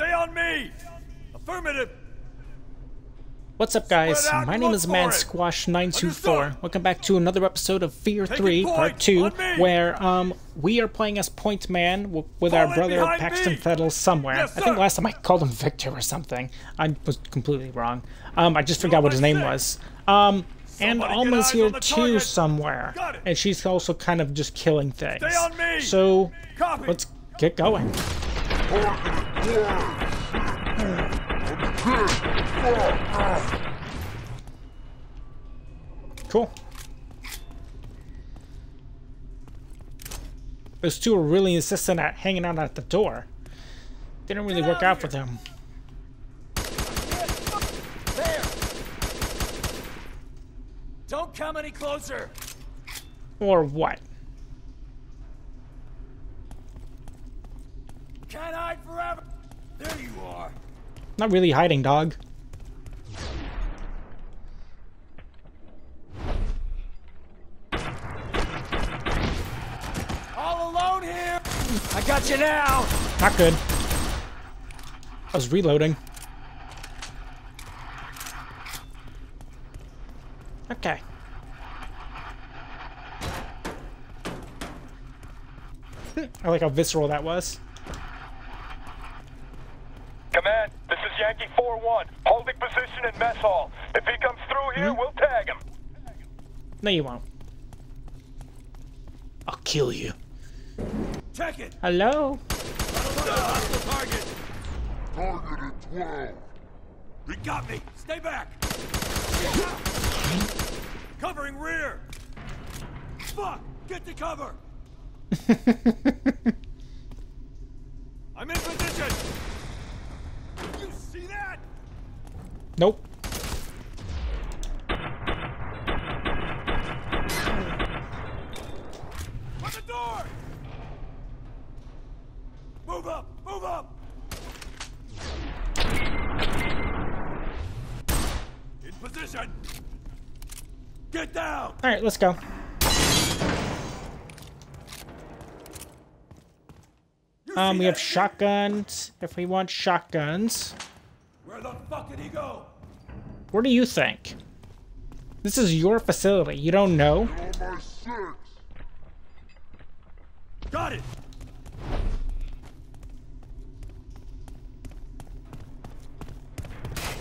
on me! Affirmative! What's up, guys? My name is Mad. Squash 924 Welcome back to another episode of Fear Taking 3 Part 2, where um we are playing as Point Man w- with our Fall brother Paxton me. Fettel somewhere. Yes, I think last time I called him Victor or something. I was completely wrong. Um, I just forgot what his name was. Um, and Alma's here too somewhere, and she's also kind of just killing things. Stay on me. So let's get going. Cool. Those two are really insistent at hanging out at the door. Didn't really work out out for them. There! Don't come any closer! Or what? Can't hide forever! There you are! Not really hiding, dog. All alone here! I got you now! Not good. I was reloading. Okay. I like how visceral that was. Command, this is Yankee 4-1, holding position in mess hall. If he comes through here, we'll tag him. No, you won't. I'll kill you. Check it! Hello? Hostile target! Target at 12. You got me! Stay back! Covering rear! Fuck! Get to cover! I'm in position! You see that? Nope. Move up! Move up! In position! Get down! Alright, let's go. Um, we have shotguns. If we want shotguns. Where the fuck did he go? Where do you think? This is your facility. You don't know? On my six. Got it!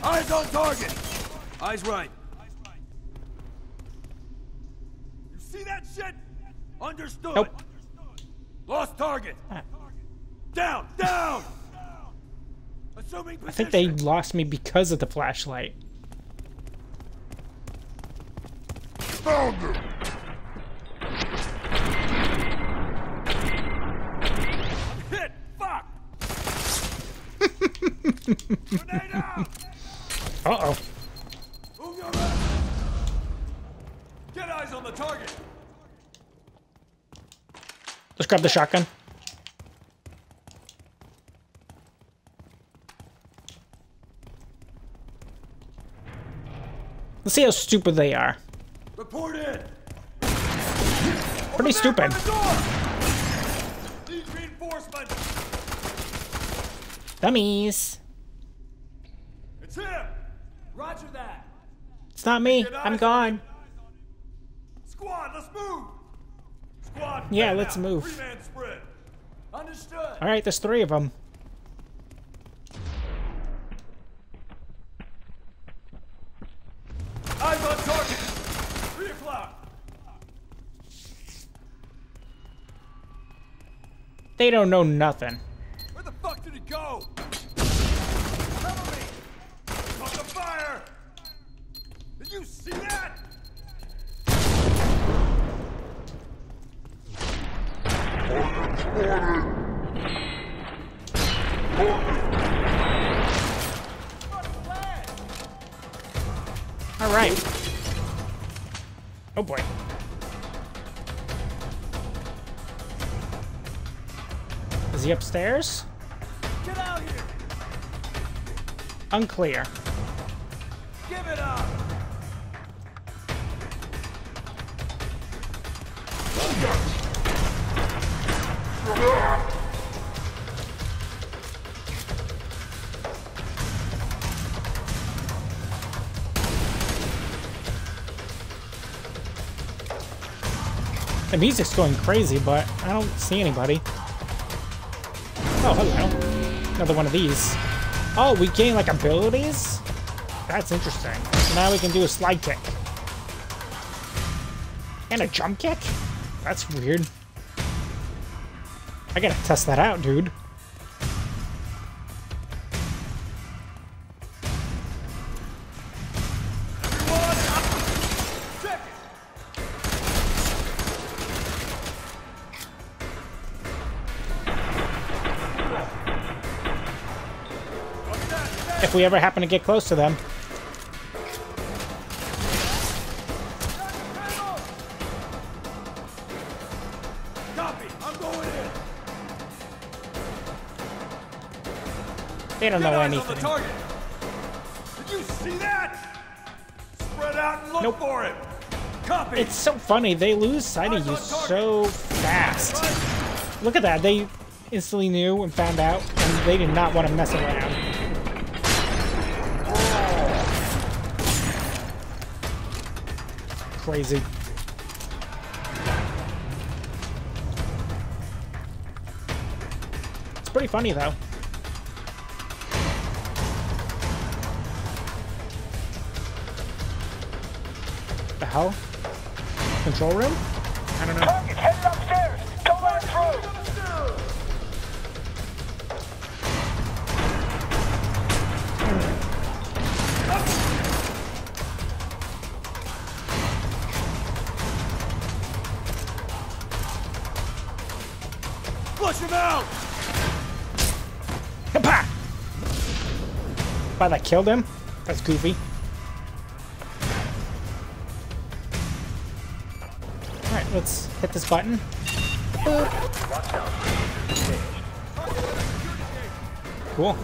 Eyes on target! Eyes right. You see that shit? Understood. Nope. Lost target. Ah. Down, down! Assuming position. I think they lost me because of the flashlight. Found him. hit. Fuck! Grenade out! Uh-oh. Move your! Get eyes on the target! Let's grab the shotgun. Let's see how stupid they are. Report in! Pretty stupid. Open the door! Need reinforcements! Dummies. It's him! Roger that! It's not me. I'm gone. Squad, let's move! Squad, Yeah, let's out. move. Understood. All right, there's three of them. Eyes on target! Three o'clock! They don't know nothing. Where the fuck did it go? Cover me! Caught the fire! Did you see that? Target spotted. All right. Oh boy. Is he upstairs? Get out here! Unclear. The music's going crazy, but I don't see anybody. Oh, hello. Another one of these. Oh, we gain, like, abilities? That's interesting. So now we can do a slide kick. And a jump kick? That's weird. I gotta test that out, dude. If we ever happen to get close to them. They don't Get know eyes anything. Did you see that? Spread out and look Nope. for him! Copy! It's so funny. They lose sight of you so fast. Look at that. They instantly knew and found out, and they did not want to mess around. Crazy. It's pretty funny, though. Hell? Control room? I don't know. Target headed upstairs. Don't let him through. Flush him out! Kappa! Wow, that killed him? That's goofy. Alright, let's hit this button. Cool.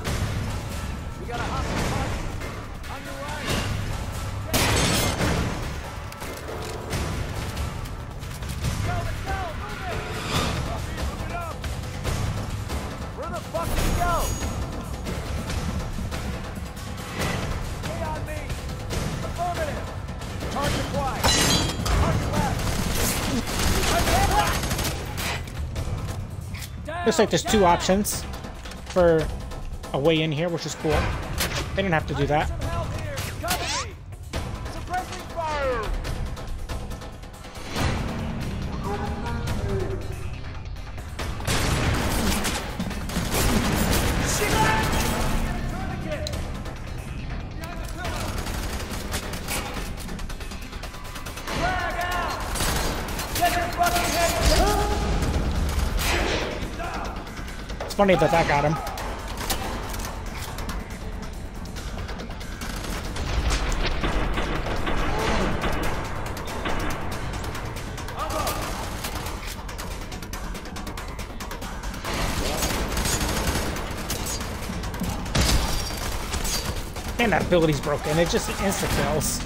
Looks like there's two options for a way in here, which is cool. They didn't have to do that. Funny that that got him. And that ability's broken. It just insta kills.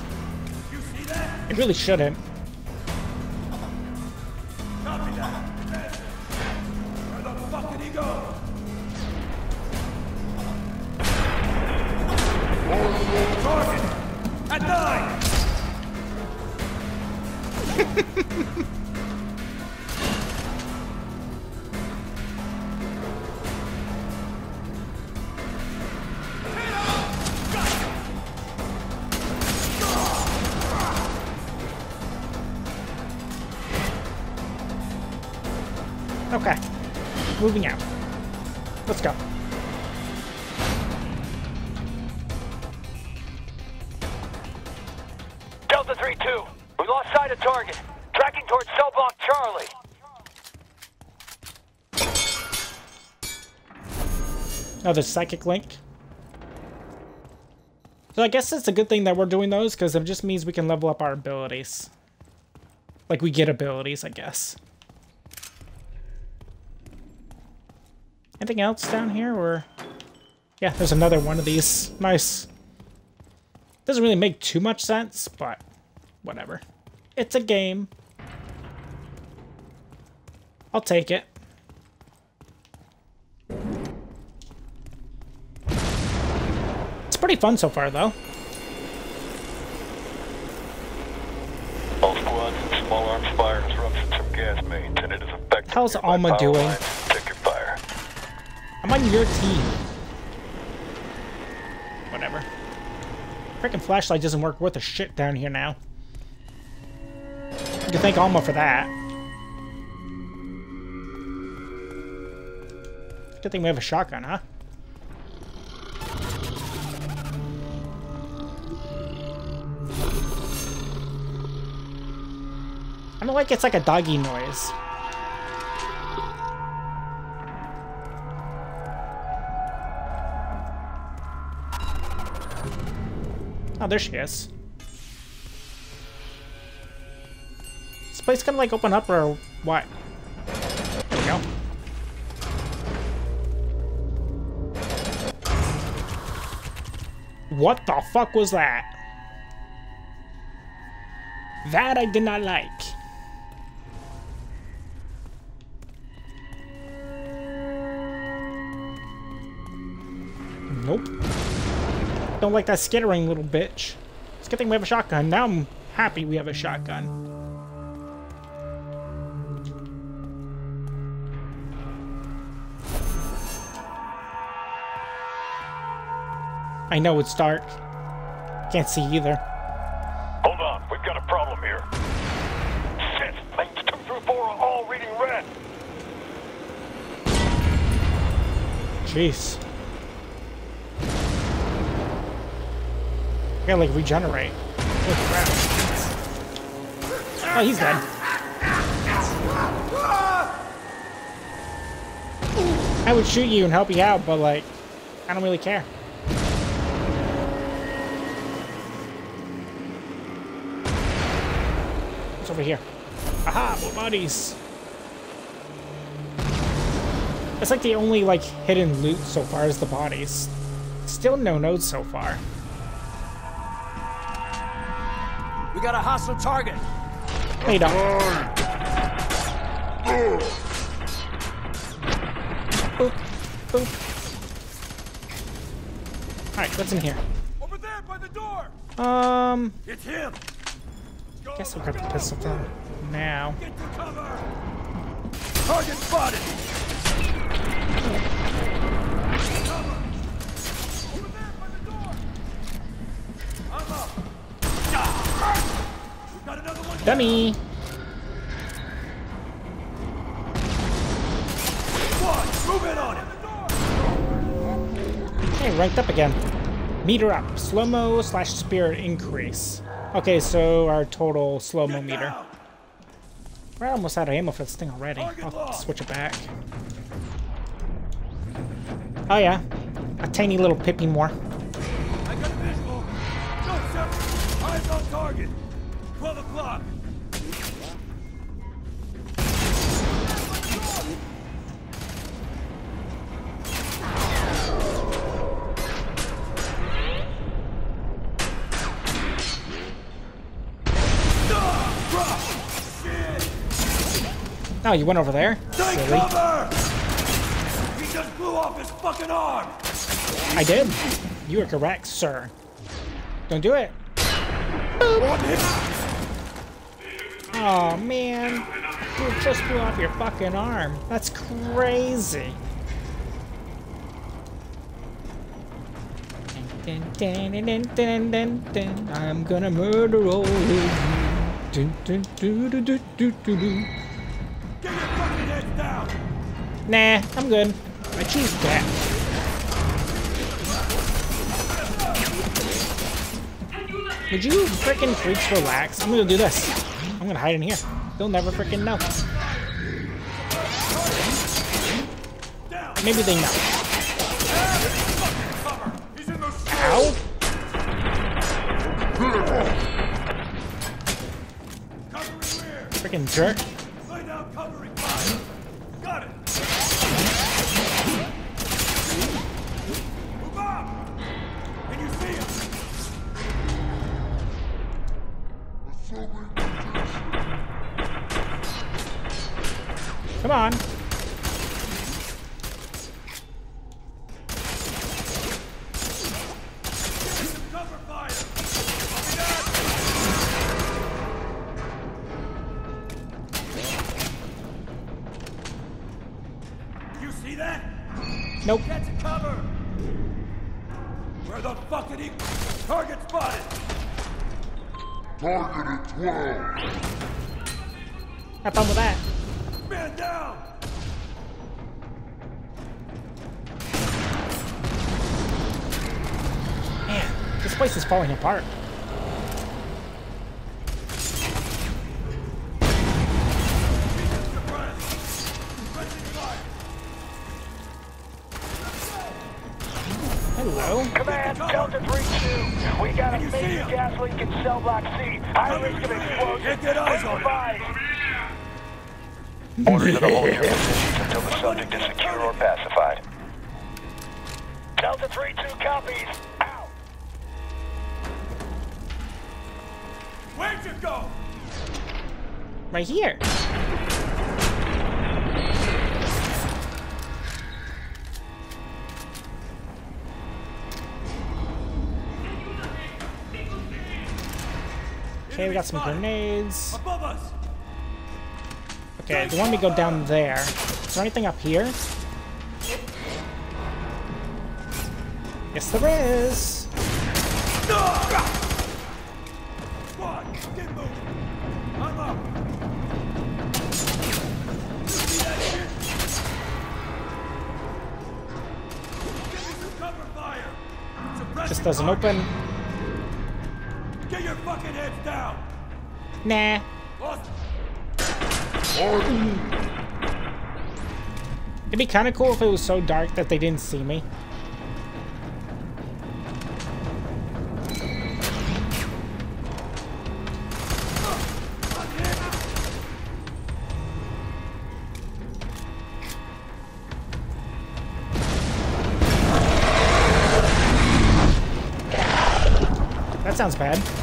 You see that? It really shouldn't. Okay. Moving out. The psychic link. So I guess it's a good thing that we're doing those because it just means we can level up our abilities. Like we get abilities, I guess. Anything else down here or Yeah, there's another one of these. Nice. Doesn't really make too much sense, but whatever. It's a game. I'll take it. Pretty fun so far, though. All squads, small arms fire interruptions from gas Nearby Alma doing? fire. I'm on your team. Whatever. Freaking flashlight doesn't work worth a shit down here now. You can thank Alma for that. Good thing we have a shotgun, huh? I don't like it's like a doggy noise. Oh, there she is. This place gonna like open up or what? There we go. What the fuck was that? That I did not like. Like that skittering little bitch. It's a good thing we have a shotgun. Now I'm happy we have a shotgun. I know it's dark. Can't see either. Hold on, we've got a problem here. Shit, two through four are all reading red. Jeez. I gotta like regenerate. Oh, he's dead. I would shoot you and help you out, but like, I don't really care. What's over here? Aha, more bodies. That's like the only like hidden loot so far is the bodies. Still no nodes so far. Got a hostile target. Hey, dog. Boop, boop. Alright, what's in here? Over there by the door. Um, It's him. Guess I'll grab the pistol for now. Get to cover. Target spotted. Dummy! One. Move on. Hey, ranked up again. Meter up. Slow-mo slash spirit increase. Okay, so our total slow-mo meter. We're almost out of ammo for this thing already. I'll switch it back. Oh yeah, a tiny little pippy more. I got a visual. Joseph, eyes on target. 12 o'clock. Oh, you went over there? Take Silly. cover! He just blew off his fucking arm! I did. You are correct, sir. Don't do it. Oh man, you just blew off your fucking arm. That's crazy. I'm gonna murder all of you. Get your fucking heads down! Nah, I'm good. My cheese cat. Would you frickin' freaks relax? I'm gonna do this. I'm gonna hide in here. They'll never frickin' know. Maybe they know. Ow! Frickin' jerk. Nope. Get to cover! Where the fuck did he... Target spotted! Target at 12. Have fun with that. Man down! Man, this place is falling apart. Gas leak in cell block C. High risk of explosion. Can't get eyes on him. Advise. Orders to hold your positions until the subject is secure or pacified. Delta 3-2 copies. Out. Where'd you go? Right here. Okay, we got some grenades. Okay, do you want me to go down there? Is there anything up here? Yes, there is. Just doesn't moving! Down! Nah. It'd be kind of cool if it was so dark that they didn't see me. That sounds bad. Bad.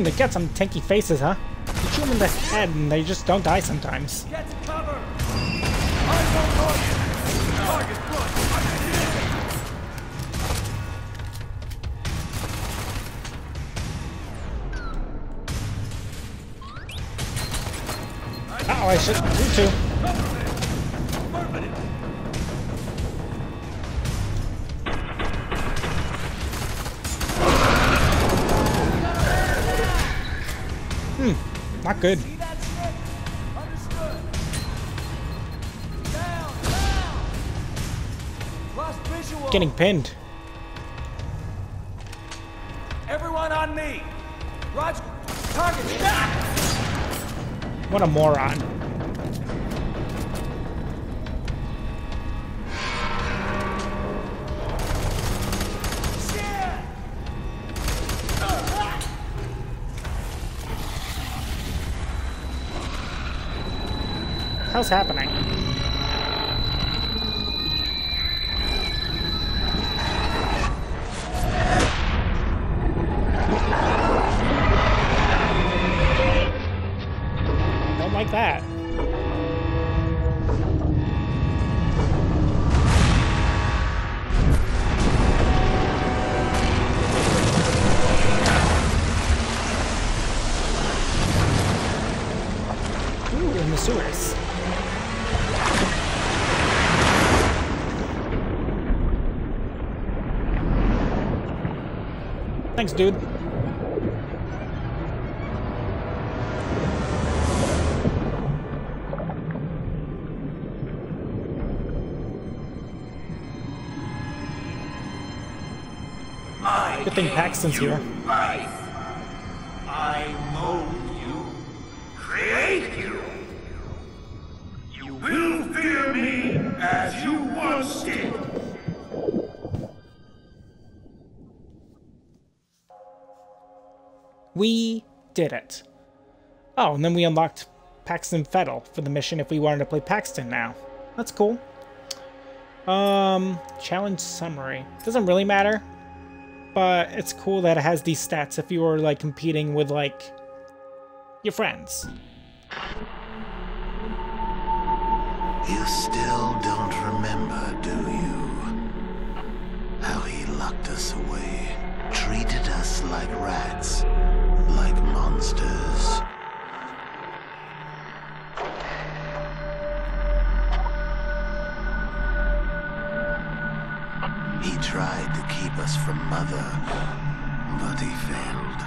Man, they got some tanky faces, huh? You shoot them in the head and they just don't die sometimes. Get to cover! Eyes on target! Target front! I can hit it! Uh oh, I should do too. Visual! Getting pinned. Everyone on me! Roger, target! What a moron. How's happening? Thanks, dude. Good thing Paxton's here. We did it. Oh, and then we unlocked Paxton Fettel for the mission if we wanted to play Paxton now. That's cool. Um, challenge summary. Doesn't really matter, but it's cool that it has these stats if you were like competing with like your friends. You still don't remember, do you? How he locked us away, treated us like rats, monsters. He tried to keep us from Mother, but he failed.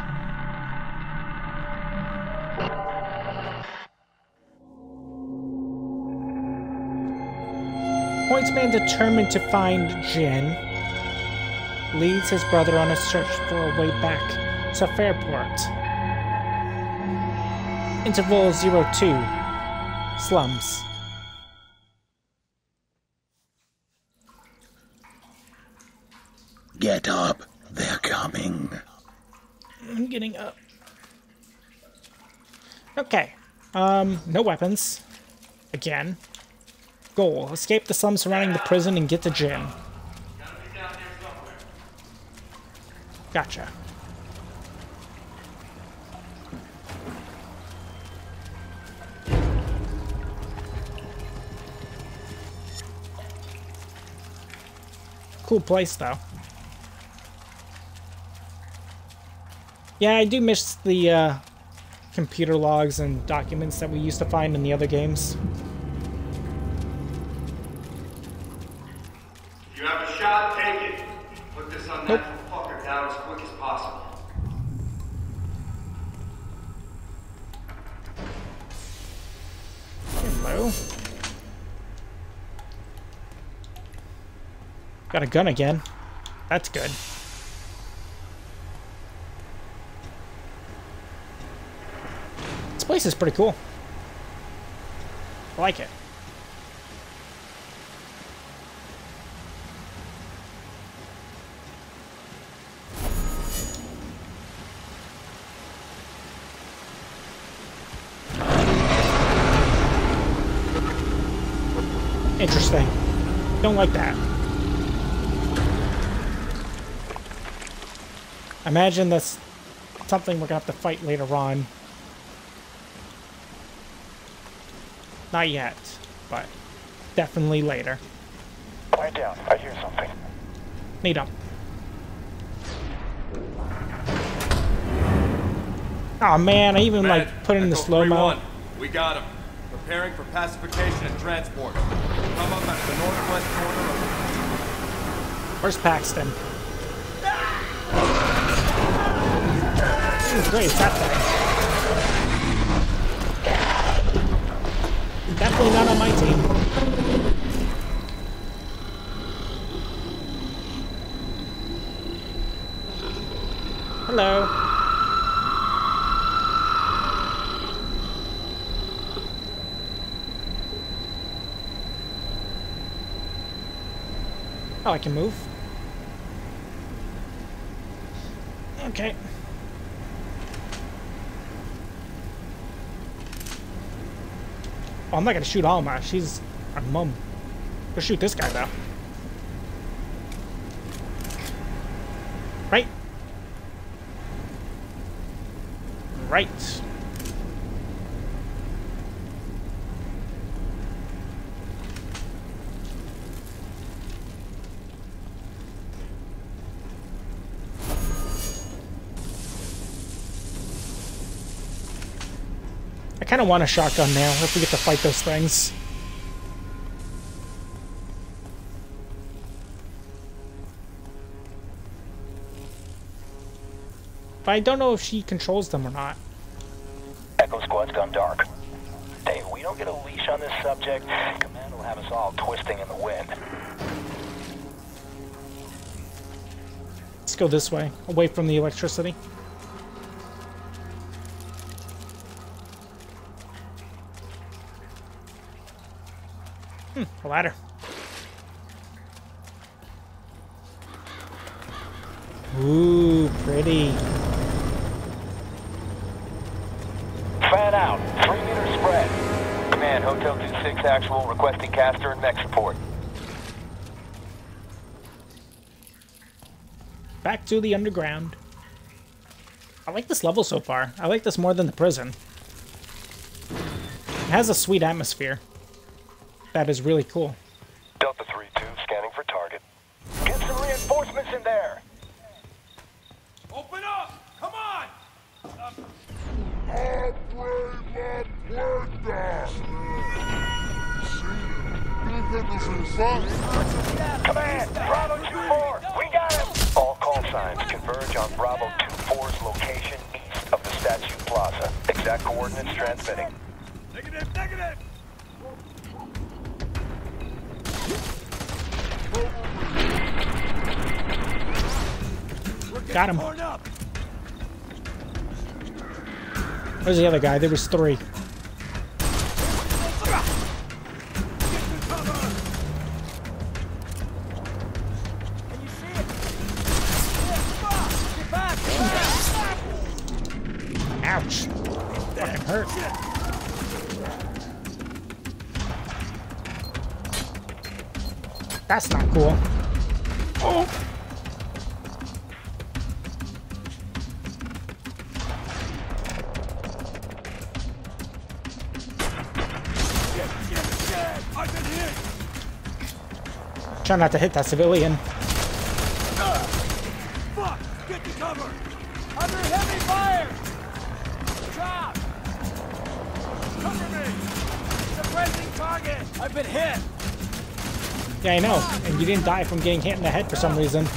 Point Man determined to find Jin leads his brother on a search for a way back to Fairport. Interval 02 Slums. Get up, they're coming. I'm getting up. Okay. Um, no weapons. Again. Goal. Escape the slums surrounding the prison and get to Jin. Gotcha. Cool place, though. Yeah, I do miss the uh, computer logs and documents that we used to find in the other games. You have a shot, take it. Put this unnatural fucker down as quick as possible. Hello. Got a gun again. That's good. This place is pretty cool. I like it. Interesting. Don't like that. Imagine that's something we're gonna have to fight later on. Not yet, but definitely later. Quiet down. I hear something. Need 'em. Oh man, I even like put in the slow mo. We got him. Preparing for pacification and transport. Come up at the northwest corner of Where's Paxton? Ooh, great, that thing. Definitely not on my team. Hello. Oh, I can move. Okay. Oh, I'm not gonna shoot Alma. She's our mum. Go shoot this guy though. Right. Right. Kind of want a shotgun now if we get to fight those things. But I don't know if she controls them or not. Echo Squad's gone dark. Hey, if we don't get a leash on this subject, Command will have us all twisting in the wind. Let's go this way, away from the electricity. Hmm, a ladder. Ooh, pretty. Fan out. Three meter spread. Command, Hotel 26 actual, requesting caster and mech support. Back to the underground. I like this level so far. I like this more than the prison. It has a sweet atmosphere. That is really cool. Delta 3-2 scanning for target. Get some reinforcements in there. Open up! Come on! Abre la puerta! Déjenos en. Command, Bravo 2-4, we got him! All call signs converge on Bravo 2-4's location east of the Statue Plaza. Exact coordinates transmitting. Negative, negative! Got him. Where's the other guy? There was three. Try not to hit that civilian. Get to cover! Under heavy fire! I've been hit! Yeah, I know. And you didn't die from getting hit in the head for some reason.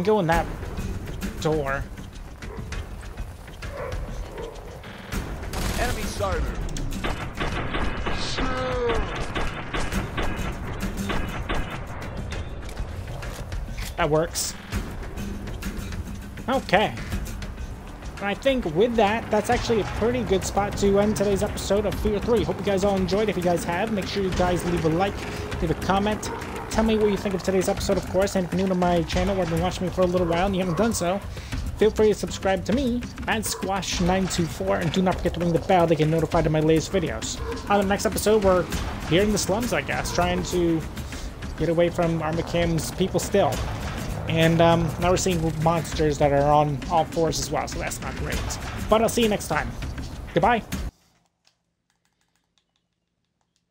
Can go in that door. Enemy starter! That works. Okay. And I think with that, that's actually a pretty good spot to end today's episode of Fear 3. Hope you guys all enjoyed. If you guys have, make sure you guys leave a like, leave a comment. Tell me what you think of today's episode, of course. And if you're new to my channel or have been watching me for a little while and you haven't done so, feel free to subscribe to me at Squash924 and do not forget to ring the bell to get notified of my latest videos. On the next episode, we're here in the slums, I guess, trying to get away from Armacham's people still. And um, now we're seeing monsters that are on all fours as well, so that's not great. But I'll see you next time. Goodbye.